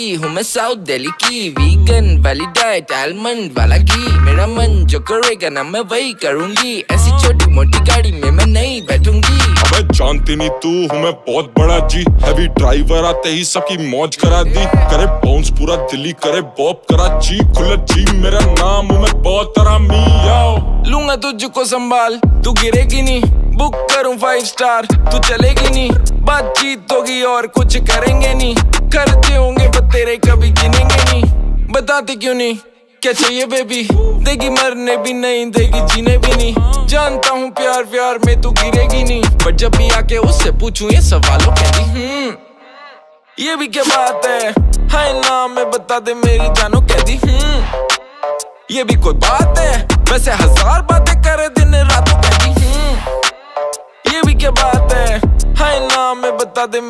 की हूँ मैं साउथ दिल्ली की वीगन वाली डाइट आलमंड वाला घी मेरा मन जो करेगा ना मैं वही करूँगी। ऐसी छोटी मोटी गाड़ी में मैं नहीं बैठूँगी। अबे जानती नहीं तू हूँ मैं बहुत बड़ा जी। हैवी ड्राइवर आते ही सबकी मौज करा दी। करे बाउंस पूरा दिल्ली करे बॉप करा जी खुला जी मेरा नाम हूँ मैं बहुत आरामी आओ लूँगा तुझको संभाल तू गिरेगी नहीं। बुक करूँ फाइव स्टार तू चलेगी नहीं। बातचीत होगी और कुछ करेंगे नहीं। करते होंगे बताते क्यों नहीं? क्या चाहिए बेबी देगी मरने भी नहीं, देगी जीने भी नहीं। जानता हूँ प्यार प्यार में तू गिरेगी नहीं। बट जब भी आके उससे पूछूँ ये सवालों कहती हूँ ये भी क्या बात है? हाय ना, मैं बता दे मेरी जानो कहती हूँ ये भी कोई बात है? वैसे हज़ार बातें करे दिन रात कहती हूँ ये भी क्या बात है? हाय ना, मैं बता दे